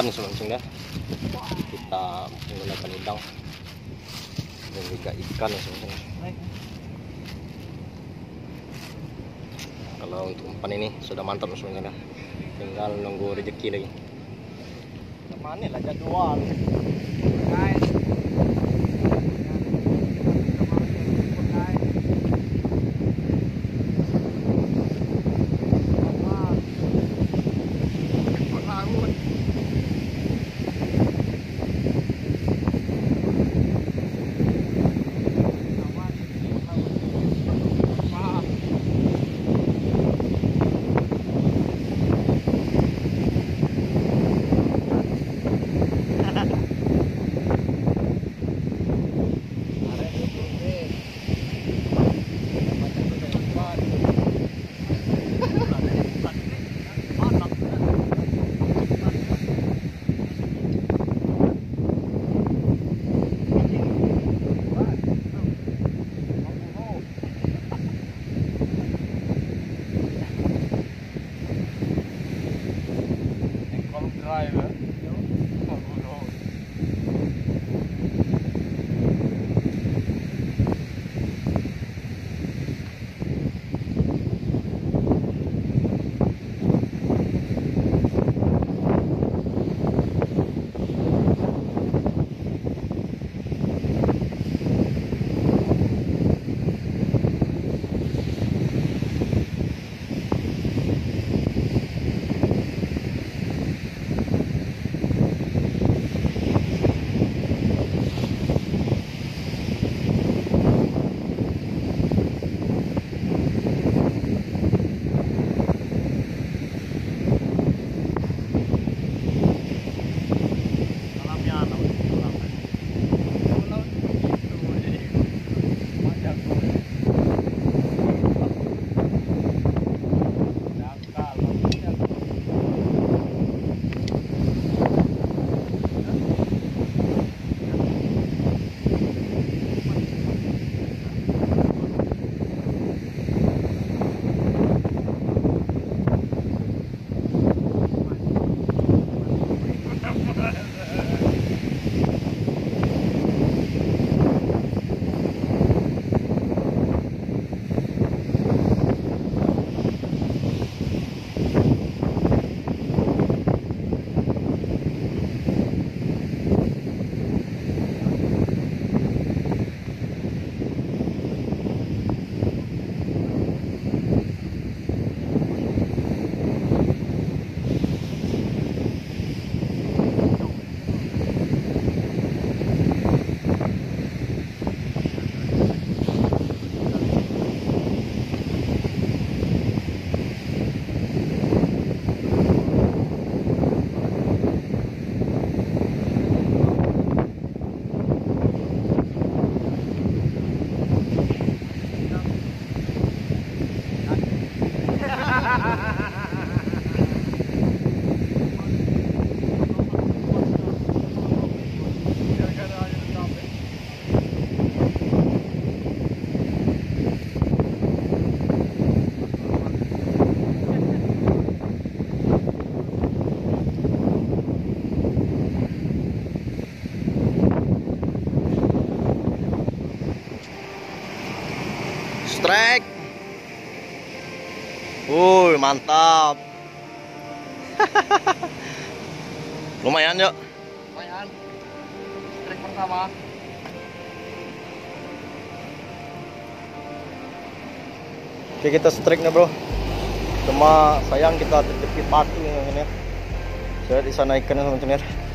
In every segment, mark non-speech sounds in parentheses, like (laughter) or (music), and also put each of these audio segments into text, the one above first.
untuk umpan semuanya kita menggunakan udang. Dan juga ikan semuanya kalau untuk umpan ini sudah mantap semuanya tinggal nunggu rezeki lagi. Mana lah jadwal. Driver. Mantap. (laughs) Lumayan yuk. Lumayan. Strike pertama. Oke kita strike nih bro. Cuma sayang kita terjepit batu yang ini Saya di sana ikannya teman-teman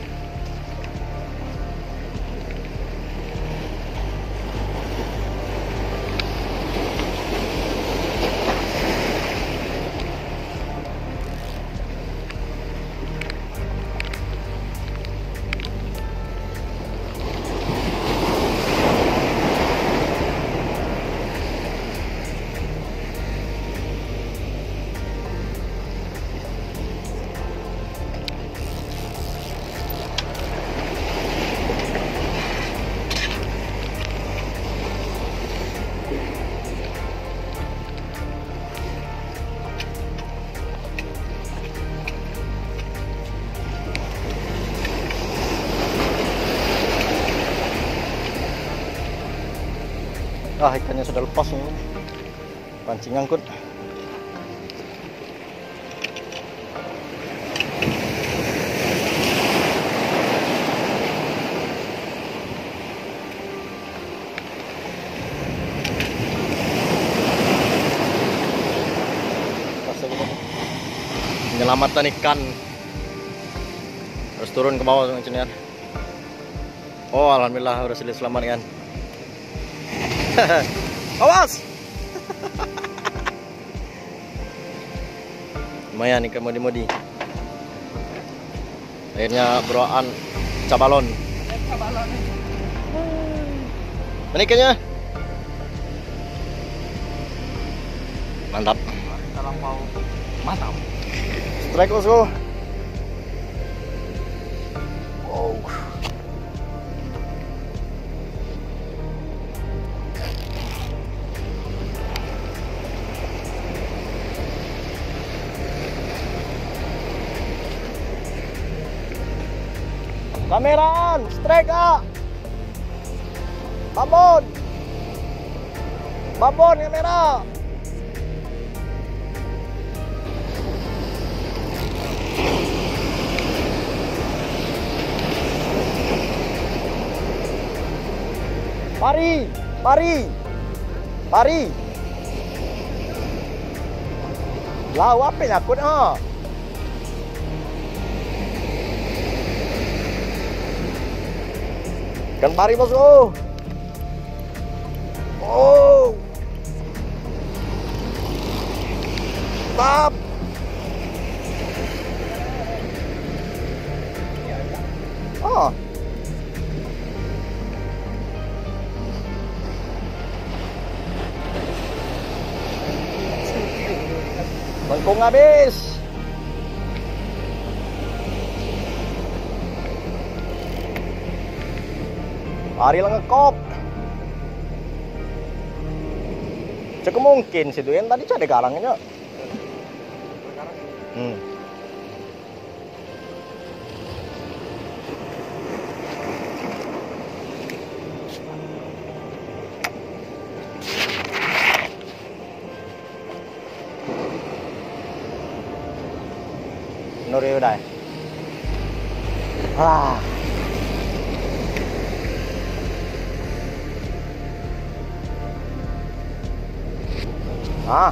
Ah, ikannya sudah lepas ini. Pancing angkut. Penyelamatan ikan harus turun ke bawah engineer. Oh, alhamdulillah sudah selamat kan. (laughs) Awas. (laughs) Lumayan ikan modi-modi. Akhirnya beroan cabalon. Mana ikannya? Mantap. Mantap. Strike let's go. Kameran, strike ah. Babon. Babon kamera. Pari, pari, pari. Lau apa ha? Kan pari bosku. Oh. Stop. Oh. Bangkong habis. Lang ngekop. Cek mungkin situ yang tadi ada garangnya. Hmm. Nuri udah. Ah. Ah.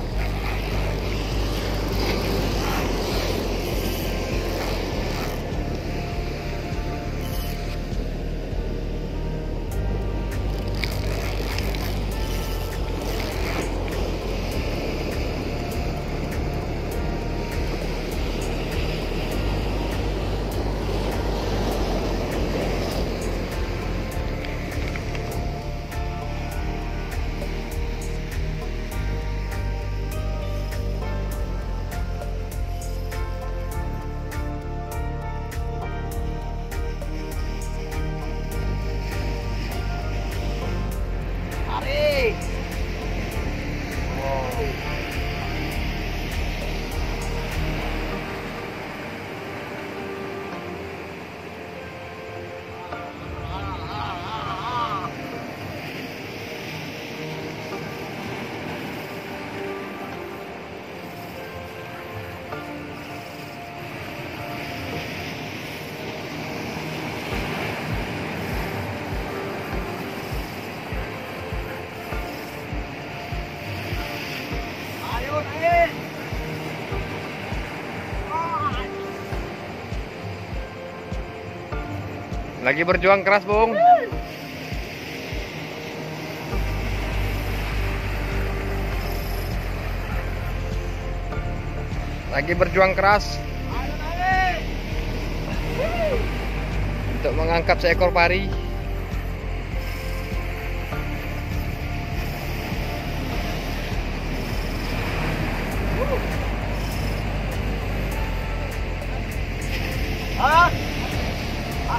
Lagi berjuang keras, Bung. Lagi berjuang keras untuk mengangkat seekor pari.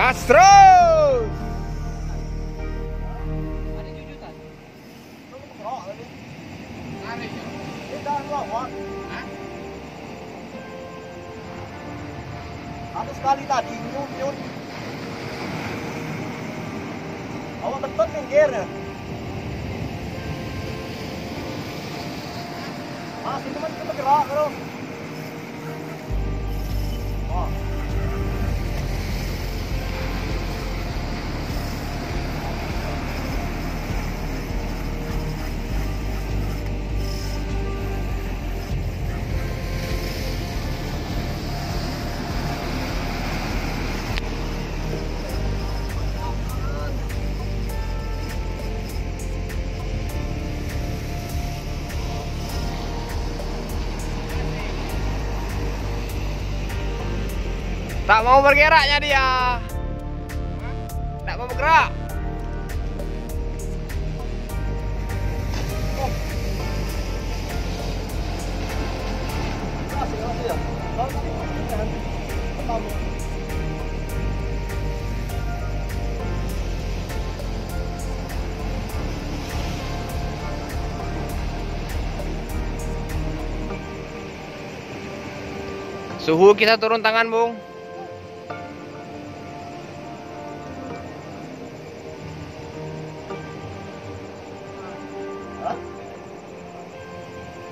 Terus. Ada sekali tadi nyun nyun. Awak betul nih gearnya. Ah, situ man kita bergerak bro. Tak mau bergeraknya dia. Tak mau bergerak. Suhu kita turun tangan, Bung.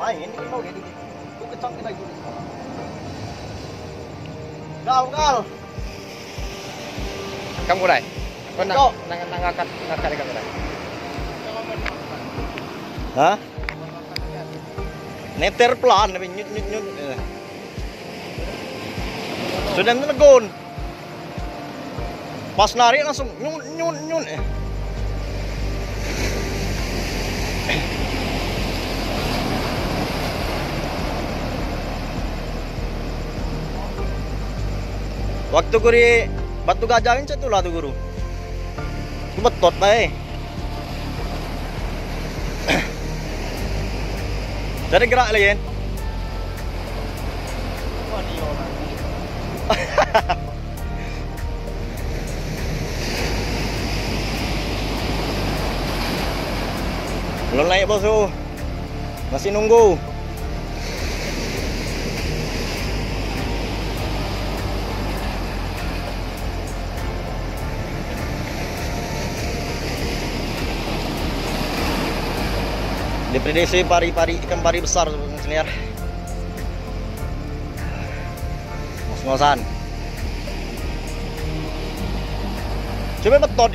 Main ini mau. Lu kecang kita gitu. Gal, gal. Kamu kurai. Kau nak nak nak ngangkat ngangkat kamu kurai. Hah? Neter pelan tapi nyut nyut nyut. Eh. Sudah negon. Pas narik langsung nyun nyun nyun. Eh. Waktu guri batu gajahin itu lah tuh guru. Ku betot bae. Jadi gerak lagi kan? Belum naik bos tu. Masih nunggu. Diprediksi pari-pari ikan pari besar senior. Ngos-ngosan. Coba betot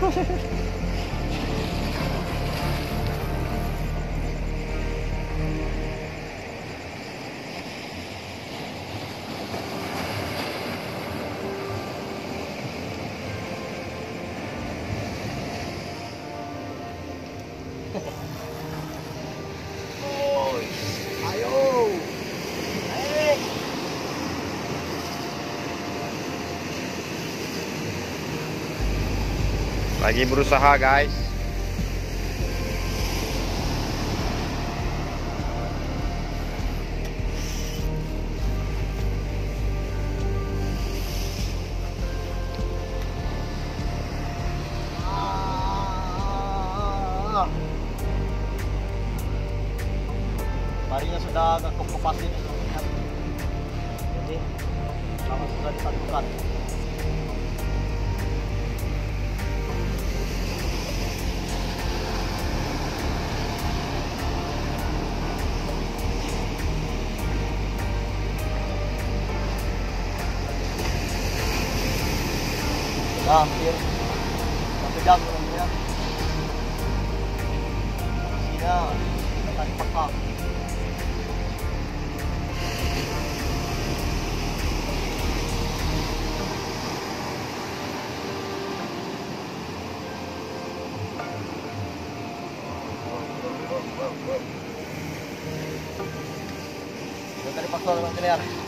Ha ha ha. Lagi berusaha, guys. Dari faktor engineer. Putus.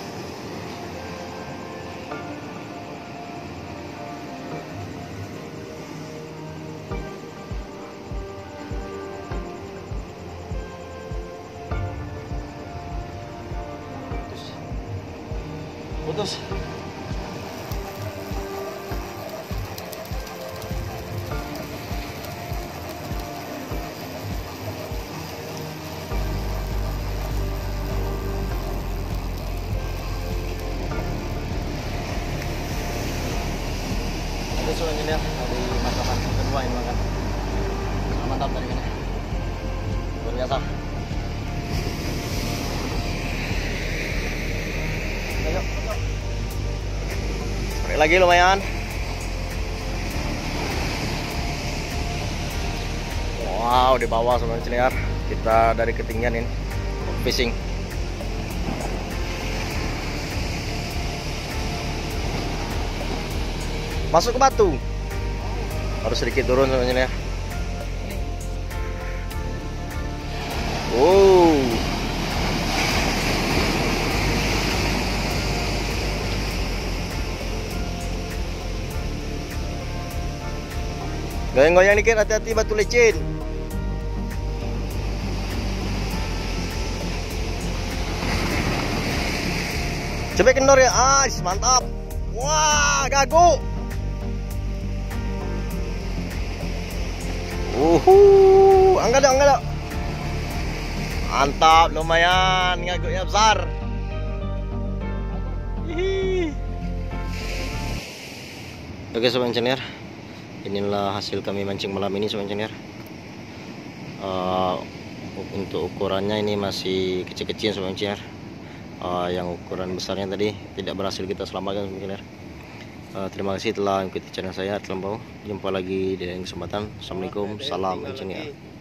Lagi lumayan. Wow, di bawah sobat engineer. Kita dari ketinggian ini fishing. Masuk ke batu. Harus sedikit turun sebenarnya. Wow. Goyang-goyang dikit hati-hati batu licin. Coba kendor ya, ah, mantap. Wah, gagu. Uhu, angkat dong, angkat dong. Mantap, lumayan, ngaguknya besar. Hihi. Oke sobat engineer, inilah hasil kami mancing malam ini sobat engineer. Eh, untuk ukurannya ini masih kecil-kecil sobat engineer. Eh, yang ukuran besarnya tadi tidak berhasil kita selamatkan sobat engineer. Eh, terima kasih telah mengikuti channel saya terlampau. Jumpa lagi di lain kesempatan. Assalamualaikum, salam engineer.